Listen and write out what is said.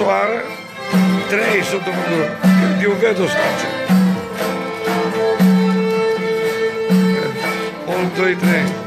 soare, tre sotto di un vedo spazio. 1, 2, 3.